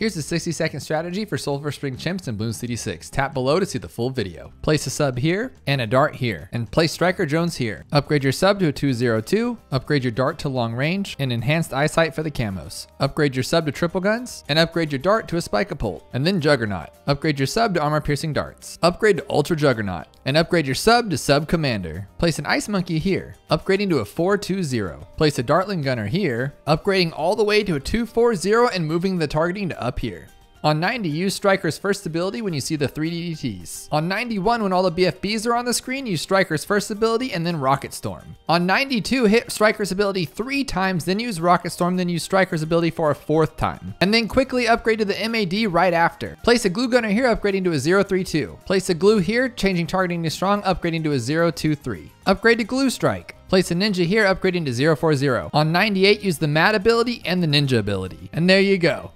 Here's the 60 second strategy for Sulfur Spring Chimps in Bloons TD 6. Tap below to see the full video. Place a sub here and a dart here, and place Striker Jones here. Upgrade your sub to a 202, upgrade your dart to long range, and enhanced eyesight for the camos. Upgrade your sub to triple guns, and upgrade your dart to a spike-a-pult, and then Juggernaut. Upgrade your sub to armor piercing darts. Upgrade to Ultra Juggernaut, and upgrade your sub to Sub Commander. Place an Ice Monkey here, upgrading to a 420. Place a Dartling Gunner here, upgrading all the way to a 240 and moving the targeting to here. On 90, use Striker's first ability when you see the 3 DDTs. On 91, when all the BFBs are on the screen, use Striker's first ability and then Rocket Storm. On 92, hit Striker's ability three times, then use Rocket Storm, then use Striker's ability for a fourth time. And then quickly upgrade to the MAD right after. Place a Glue Gunner here, upgrading to a 032. Place a Glue here, changing targeting to Strong, upgrading to a 023. Upgrade to Glue Strike. Place a ninja here, upgrading to 040. On 98, use the Mad ability and the ninja ability. And there you go.